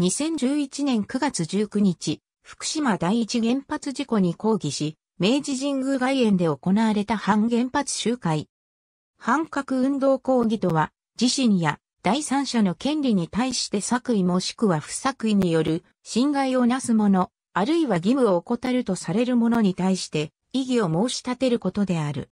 2011年9月19日、福島第一原発事故に抗議し、明治神宮外苑で行われた反原発集会。反核運動抗議とは、自身や第三者の権利に対して作為もしくは不作為による侵害をなすもの、あるいは義務を怠るとされるものに対して異議を申し立てることである。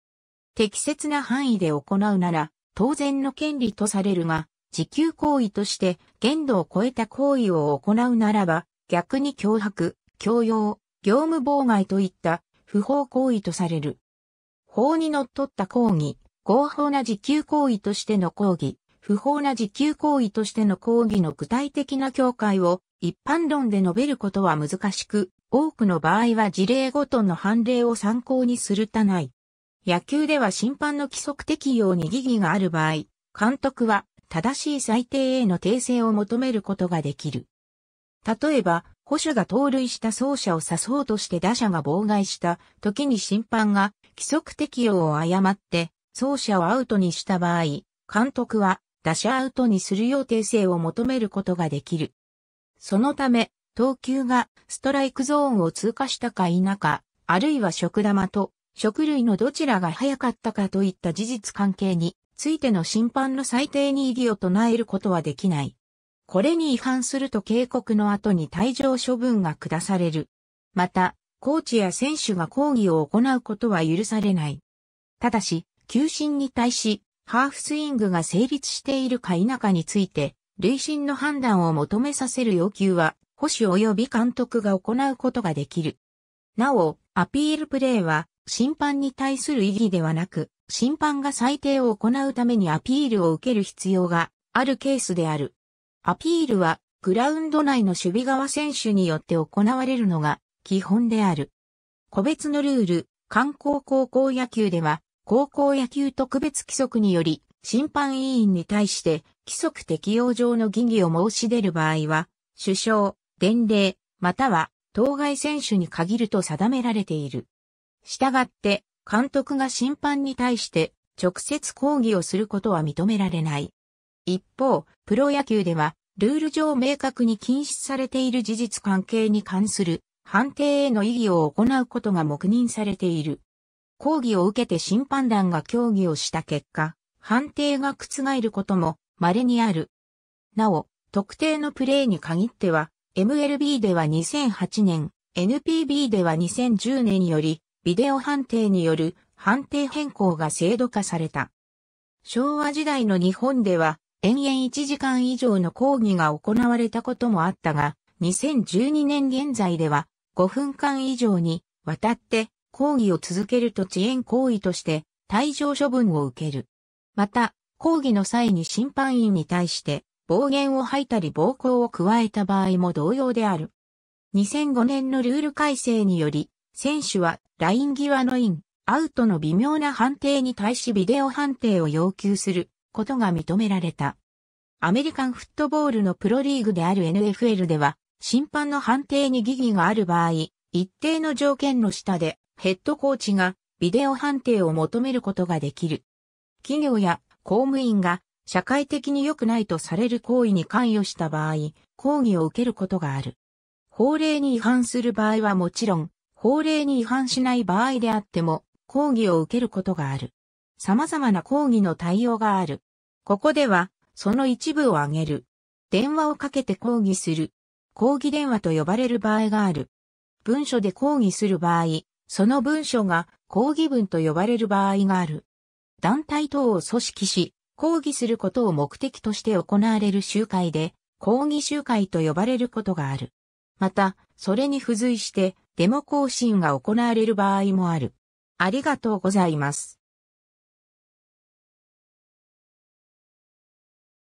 適切な範囲で行うなら、当然の権利とされるが、自給行為として限度を超えた行為を行うならば、逆に脅迫、強要、業務妨害といった不法行為とされる。法にのっった抗議、合法な自給行為としての抗議、不法な自給行為としての抗議の具体的な境界を一般論で述べることは難しく、多くの場合は事例ごとの判例を参考にするたない。野球では審判の規則適用に疑義がある場合、監督は正しい裁定への訂正を求めることができる。例えば、保守が盗塁した走者を刺そうとして打者が妨害した時に審判が規則適用を誤って走者をアウトにした場合、監督は打者アウトにするよう訂正を求めることができる。そのため、投球がストライクゾーンを通過したか否か、あるいは食玉と食類のどちらが早かったかといった事実関係についての審判の裁定に異議を唱えることはできない。これに違反すると警告の後に退場処分が下される。また、コーチや選手が抗議を行うことは許されない。ただし、球審に対し、ハーフスイングが成立しているか否かについて、累進の判断を求めさせる要求は、保守及び監督が行うことができる。なお、アピールプレーは、審判に対する意義ではなく、審判が裁定を行うためにアピールを受ける必要があるケースである。アピールはグラウンド内の守備側選手によって行われるのが基本である。個別のルール、観光高校野球では高校野球特別規則により審判委員に対して規則適用上の疑義を申し出る場合は首相、伝令、または当該選手に限ると定められている。したがって監督が審判に対して直接抗議をすることは認められない。一方、プロ野球では、ルール上明確に禁止されている事実関係に関する判定への異議を行うことが黙認されている。抗議を受けて審判団が協議をした結果、判定が覆ることも稀にある。なお、特定のプレーに限っては、MLB では2008年、NPB では2010年により、ビデオ判定による判定変更が制度化された。昭和時代の日本では延々1時間以上の講義が行われたこともあったが、2012年現在では5分間以上にわたって講義を続けると遅延行為として退場処分を受ける。また、講義の際に審判員に対して暴言を吐いたり暴行を加えた場合も同様である。2005年のルール改正により、選手はライン際のイン、アウトの微妙な判定に対しビデオ判定を要求することが認められた。アメリカンフットボールのプロリーグである NFL では、審判の判定に疑義がある場合、一定の条件の下でヘッドコーチがビデオ判定を求めることができる。企業や公務員が社会的に良くないとされる行為に関与した場合、抗議を受けることがある。法令に違反する場合はもちろん、法令に違反しない場合であっても、抗議を受けることがある。様々な抗議の対応がある。ここでは、その一部を挙げる。電話をかけて抗議する。抗議電話と呼ばれる場合がある。文書で抗議する場合、その文書が抗議文と呼ばれる場合がある。団体等を組織し、抗議することを目的として行われる集会で、抗議集会と呼ばれることがある。また、それに付随してデモ更新が行われる場合もある。ありがとうございます。